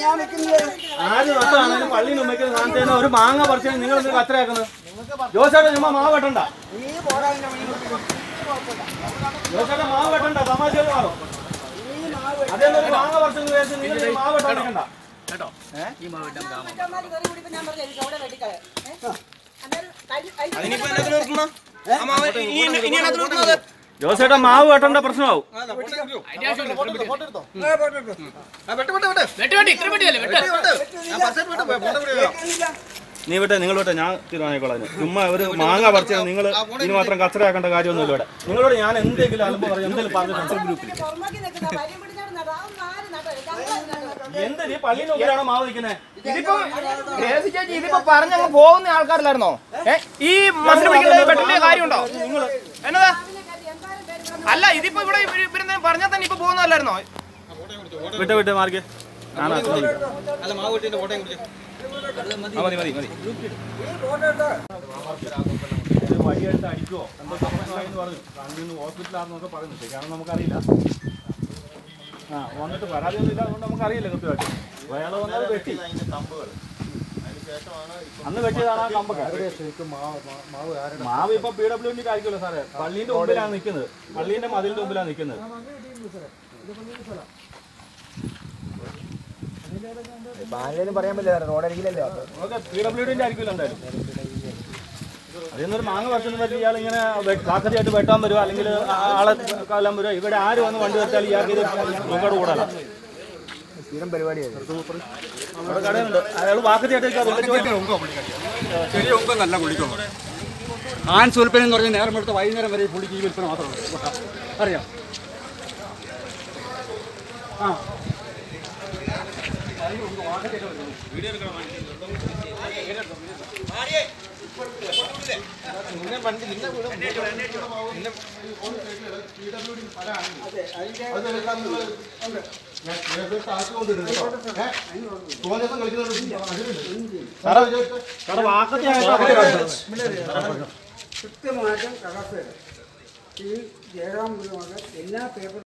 ഞാൻ വെക്കുന്നില്ല ആര് നട്ടതാണെങ്കിലും പള്ളിയിൽ ഉമ്മയ്ക്ക് സാധനത്തിന് ഒരു മാങ്ങ പറിച്ചാൽ നിങ്ങൾ എന്ത് കച്ചറയാക്കുന്നത്? ജോസേട്ട ചുമ്മാ മാവ് വെട്ടണ്ട. ജോസേട്ട മാവ് വെട്ടണ്ട തമാശ മാറും. മാവ് അതേ ഒരു മാങ്ങ പറിച്ചെന്ന് വിചാരിച്ച് നിങ്ങൾ ഈ മാവ് വെട്ടാൻ വെട്ടിക്കളയാം. ഏ? അന്നേരം കഴിഞ്ഞ- കഴിഞ്ഞ അതിനിപ്പോ എന്നാത്തിന് ആ മാവ് വെട്ടേണ്ട പ്രശ്നമാവും. നീ വിട്ടെ നിങ്ങൾ വിട്ടെ ഞാൻ തീരുമാനിക്കോളാം. ചുമ്മാ ഒരു മാങ്ങ പറിച്ചാൽ നിങ്ങൾ ഇനി മാത്രം കച്ചറയാക്കേണ്ട കാര്യമൊന്നുമില്ല ഇവിടെ. നിങ്ങളോട് ഞാൻ എന്തെങ്കിലും അലമ്പ് പറയും എന്തെങ്കിലും പറഞ്ഞിട്ടുണ്ട് ഇതിന്റെ പുറമേക്ക് നിൽക്കുന്ന വരിയും പിടിച്ചാണ് നട്ടത്. അതൊന്നും ആരും നട്ടത്? എന്ത് നീ പള്ളിയിൽ നോക്കിയാണോ മാവ് നിൽക്കുന്നത് ഇതിപ്പോ ചേച്ചി ഇതിപ്പോ പറഞ്ഞങ്ങ് പോകുന്ന ആൾക്കാരില്ലായിരുന്നോ? ഈ മസിൽ പിടിക്കുന്ന വെട്ടിന്റെ കാര്യമുണ്ടോ? എന്നതാ? അല്ല ഇതിപ്പോ ഇവിടെ ഇവർ ഇവരെന്താ പറഞ്ഞാൽ തന്നെ ഇപ്പൊ പോകുന്നതല്ലായിരുന്നോ? വിട്ട് വിട്ട് മാർക്കെ മതി. മതി മതി വഴിയായിട്ട് പറഞ്ഞു. ഹോസ്പിറ്റലാണെന്നൊക്കെ പറയുന്നു. കാരണം നമുക്കറിയില്ല. ആ വന്നിട്ട് പരാതിയൊന്നും ഇല്ല അതുകൊണ്ട് നമുക്കറിയില്ല കൃത്യമായിട്ട്. അയാൾ വന്നത് വെട്ടി. അന്ന് വെട്ടിയതാണ് ആ കമ്പൊക്കെ. മാവ് ഇപ്പൊ പി ഡബ്ല്യു ഡിക്ക് ആയിരിക്കുമല്ലോ സാറേ. പള്ളീന്റെ മുമ്പിലാണ് നിൽക്കുന്നത്. പള്ളീന്റെ മതിലിന്റെ മുമ്പിലാണ് നിൽക്കുന്നത്. പറയാൻ പറ്റില്ല റോഡരികിലല്ലേ ഓക്കെ പി ഡബ്ല്യു ഡിന്റെ ആയിരിക്കുമല്ലോ എന്തായാലും. അതിൽ നിന്നൊരു മാങ്ങ വർഷം പറ്റി ഇയാൾ ഇങ്ങനെ കാക്കത്തിയായിട്ട് വെട്ടാൻ വരുമോ അല്ലെങ്കിൽ ആളെ കാലം വരുമോ ഇവിടെ ആര് വന്ന് വണ്ടി വെച്ചാൽ ഇയാൾക്ക് ഇത് നോക്കോട് കൂടാല നല്ല പരിപാടിയായിരുന്നു ആൻ സ്വൽപ്പനം എന്ന് പറഞ്ഞാൽ നേരം എടുത്ത് വൈകുന്നേരം വരെ പുള്ളിക്ക് ഈ വിൽപ്പന മാത്രമേ അറിയാം. ആ. സാറേ വാക്കത്തിയായിട്ട് കൃത്യമായിട്ടും കടസ് ഈ ജയറാം എല്ലാ പേപ്പർ